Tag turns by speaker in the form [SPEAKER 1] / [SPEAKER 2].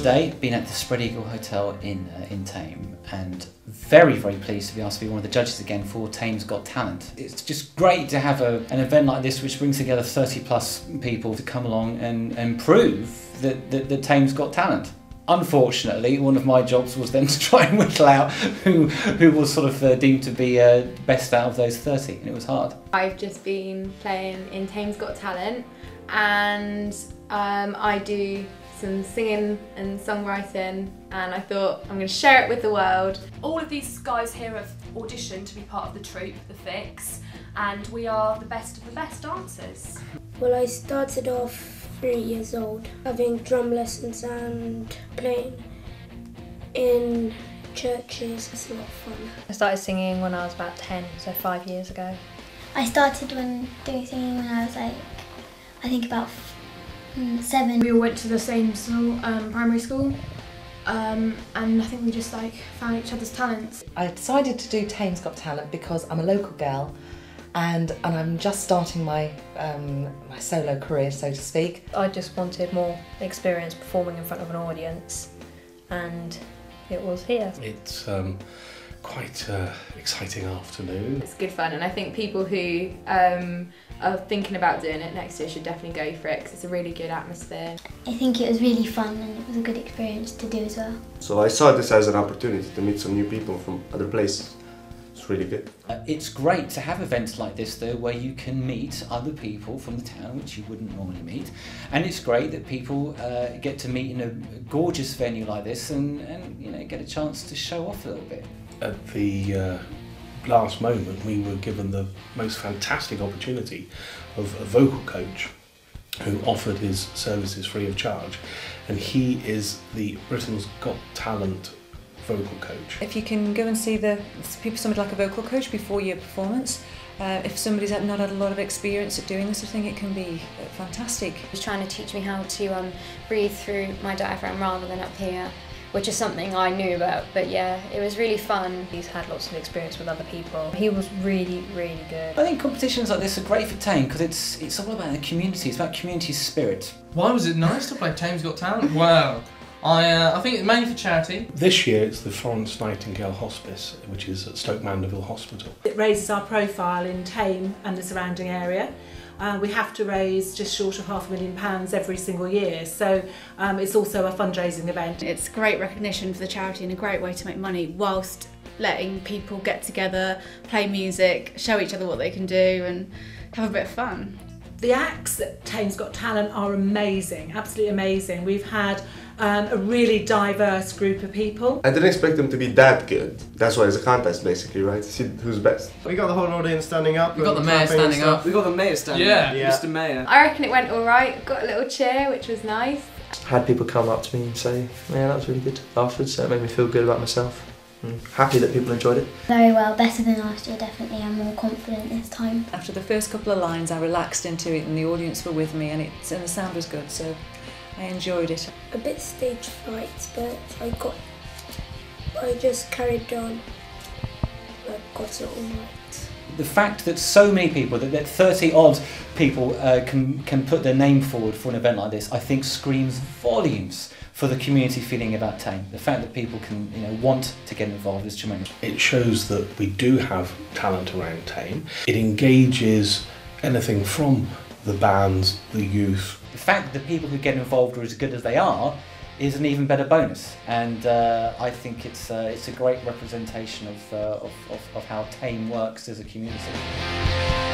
[SPEAKER 1] today, been at the Spread Eagle Hotel in uh, in Thame, and very very pleased to be asked to be one of the judges again for Thame's Got Talent. It's just great to have a, an event like this which brings together 30 plus people to come along and, and prove that, that, that Thame's got talent. Unfortunately, one of my jobs was then to try and whittle out who who was sort of uh, deemed to be uh, best out of those 30, and it was hard.
[SPEAKER 2] I've just been playing in Thame's Got Talent and um, I do some singing and songwriting and I thought I'm going to share it with the world.
[SPEAKER 3] All of these guys here have auditioned to be part of the troupe, The Fix, and we are the best of the best dancers.
[SPEAKER 4] Well, I started off three years old, having drum lessons and playing in churches. It's a lot of fun.
[SPEAKER 5] I started singing when I was about 10, so five years ago.
[SPEAKER 6] I started when doing singing when I was like, I think about seven.
[SPEAKER 7] We all went to the same school, um, primary school, um, and I think we just like found each other's talents.
[SPEAKER 8] I decided to do Thame's Got Talent because I'm a local girl and, and I'm just starting my, um, my solo career, so to speak.
[SPEAKER 5] I just wanted more experience performing in front of an audience, and it was here.
[SPEAKER 9] It's um, quite uh, exciting afternoon.
[SPEAKER 2] It's good fun and I think people who um, are thinking about doing it next year should definitely go for it because it's a really good atmosphere.
[SPEAKER 6] I think it was really fun and it was a good experience to do as well.
[SPEAKER 10] So I saw this as an opportunity to meet some new people from other places. It's really good.
[SPEAKER 1] Uh, it's great to have events like this though where you can meet other people from the town which you wouldn't normally meet and it's great that people uh, get to meet in a gorgeous venue like this and, and you know get a chance to show off a little bit.
[SPEAKER 9] At the uh, last moment, we were given the most fantastic opportunity of a vocal coach who offered his services free of charge, and he is the Britain's Got Talent vocal coach.
[SPEAKER 11] If you can go and see the people, somebody like a vocal coach before your performance, uh, if somebody's not had a lot of experience at doing this sort of thing, it can be uh, fantastic.
[SPEAKER 12] He's trying to teach me how to um, breathe through my diaphragm rather than up here which is something I knew about. But yeah, it was really fun.
[SPEAKER 5] He's had lots of experience with other people. He was really, really good.
[SPEAKER 1] I think competitions like this are great for Thame because it's it's all about the community. It's about community spirit.
[SPEAKER 13] Why was it nice to play Thame's Got Talent? Wow. I, uh, I think it's mainly for charity.
[SPEAKER 9] This year it's the Florence Nightingale Hospice, which is at Stoke Mandeville Hospital.
[SPEAKER 14] It raises our profile in Thame and the surrounding area. Uh, we have to raise just short of half a million pounds every single year, so um, it's also a fundraising event.
[SPEAKER 15] It's great recognition for the charity and a great way to make money whilst letting people get together, play music, show each other what they can do and have a bit of fun.
[SPEAKER 14] The acts at Thame's Got Talent are amazing, absolutely amazing. We've had um, a really diverse group of people.
[SPEAKER 10] I didn't expect them to be that good. That's why it's a contest basically, right? See who's best.
[SPEAKER 16] We got the whole audience standing up.
[SPEAKER 13] We got the mayor standing up.
[SPEAKER 16] We got the mayor standing
[SPEAKER 13] yeah.
[SPEAKER 16] up.
[SPEAKER 13] Yeah.
[SPEAKER 16] Mr. Mayor.
[SPEAKER 2] I reckon it went alright. Got a little cheer, which was nice.
[SPEAKER 17] Had people come up to me and say, yeah, that was really good afterwards, so it made me feel good about myself. I'm happy that people enjoyed it.
[SPEAKER 6] Very well, better than last year definitely. I'm more confident this time.
[SPEAKER 11] After the first couple of lines, I relaxed into it, and the audience were with me, and it and the sound was good, so I enjoyed it.
[SPEAKER 4] A bit stage fright, but I got. I just carried on. I got it all right.
[SPEAKER 1] The fact that so many people, that, that 30 odd people uh, can, can put their name forward for an event like this, I think screams volumes for the community feeling about Thame. The fact that people can you know, want to get involved is tremendous.
[SPEAKER 9] It shows that we do have talent around Thame. It engages anything from the bands, the youth.
[SPEAKER 1] The fact that the people who get involved are as good as they are is an even better bonus, and uh, I think it's uh, it's a great representation of, uh, of, of, of how Thame works as a community.